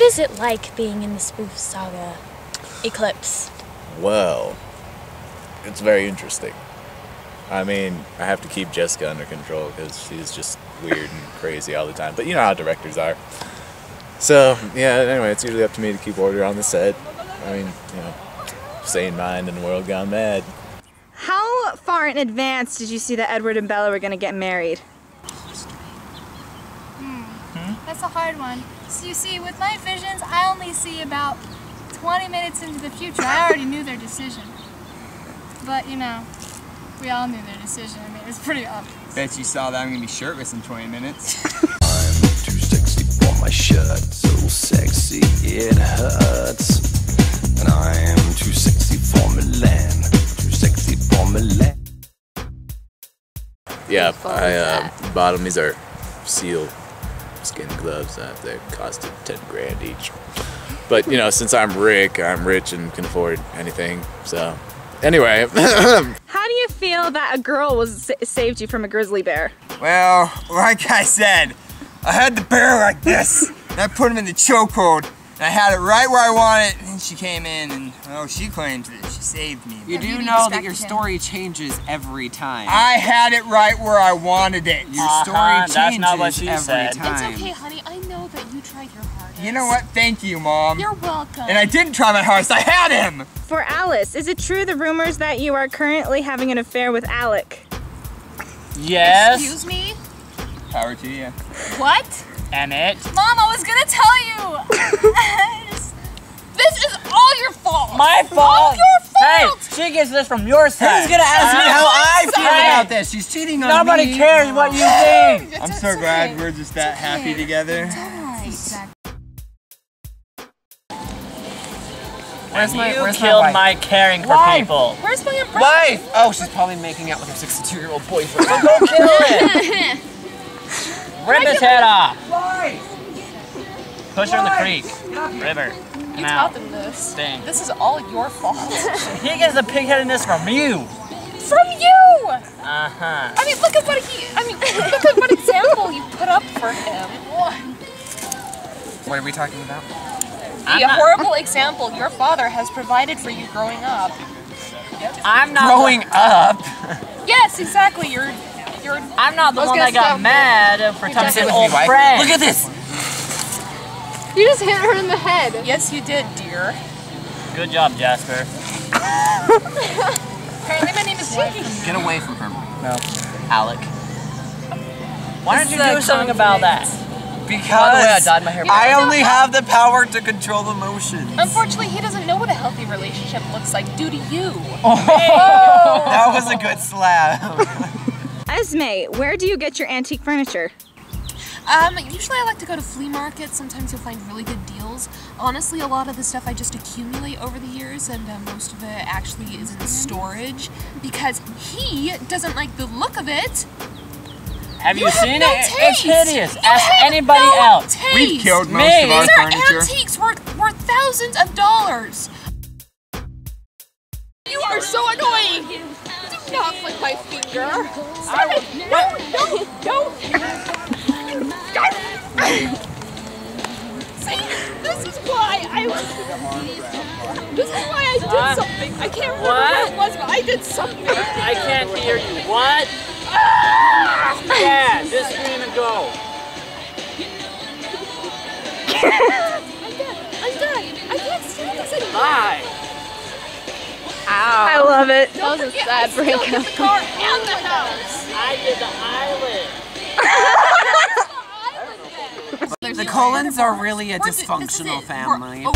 is it like being in the spoof saga Eclipse? Well, it's very interesting. I mean, I have to keep Jessica under control because she's just weird and crazy all the time. But you know how directors are. So, yeah, anyway, it's usually up to me to keep order on the set. I mean, you know, sane mind and world gone mad. How far in advance did you see that Edward and Bella were going to get married? That's a hard one. So you see, with my visions, I only see about 20 minutes into the future. I already knew their decision. But, you know, we all knew their decision. I mean, it was pretty obvious. Bet you saw that I'm gonna be shirtless in 20 minutes. Too sexy for my shirt, so sexy it hurts. And I am too sexy for Milan, too sexy for Milan. Yeah, I uh, bought them. These are seal skin gloves. Uh, they costed 10 grand each. But, you know, since I'm Rick, I'm rich and can afford anything. So, anyway. How do you feel that a girl was saved you from a grizzly bear? well, like I said, I had the bear like this, and I put him in the chokehold, and I had it right where I wanted, and she came in, and oh, she claims that she saved me. You do you know that respect your him. story changes every time. I had it right where I wanted it. Your Uh-huh, story that's changes not what she every said. It's okay, honey. I know that you tried your hardest. You know what? Thank you, Mom. You're welcome. and I didn't try my hardest. I had him. For Alice, is it true the rumors that you are currently having an affair with Alec? Yes. Excuse me? Power to you. What? Emmett. Mom, I was gonna tell you. this is all your fault. My All fault. Your Hey, she gets this from your side. Who's gonna ask me how I feel Hey. about this? She's cheating on me. Nobody cares what you think. I'm so glad we're just that happy together. Where's my, you where's killed my, my, caring for Wife. people. Where's my umbrella? wife? Oh, she's probably making out with her 62-year-old boyfriend. So go kill it. Rip his head off. Push her in the creek. River. You And taught out. them this. Thing. This is all your fault. He gets the pigheadedness from you. From you! Uh huh. I mean, look at what he. I mean, look at what example you put up for him. What are we talking about? I'm The not- horrible example your father has provided for you growing up. I'm not Growing up. Yes, exactly. You're. You're. I'm not the I one gonna that got mad for touching Sit with me, old wife. friend. Look at this. You just hit her in the head. Yes, you did, dear. Good job, Jasper. Apparently, my name is Jinky. Get away from her. No. Alec. Why don't you do something about that? Because By the way, I dyed my hair I black. only have the power to control emotions. Unfortunately, he doesn't know what a healthy relationship looks like due to you. Oh. That was a good slap. Esme, where do you get your antique furniture? Um, usually I like to go to flea markets. Sometimes you'll find really good deals. Honestly, a lot of the stuff I just accumulate over the years, and uh, most of it actually is in storage because he doesn't like the look of it. Have you, You have seen no it? It's hideous. You Ask anybody no else. taste. We've killed most Me. of our These are furniture. antiques worth worth thousands of dollars. You are so annoying. Do not flick my finger. Stop it. No, why I did What? something. I can't remember What? what it was, but I did something. I can't hear you. What? Ah! Yeah, just scream and go. I'm done. I'm done. I can't stand this anymore. Bye. I love it. That was a sad breakup. The car and the house. I did the island. The Cullens are really a We're- this is dysfunctional family. oh.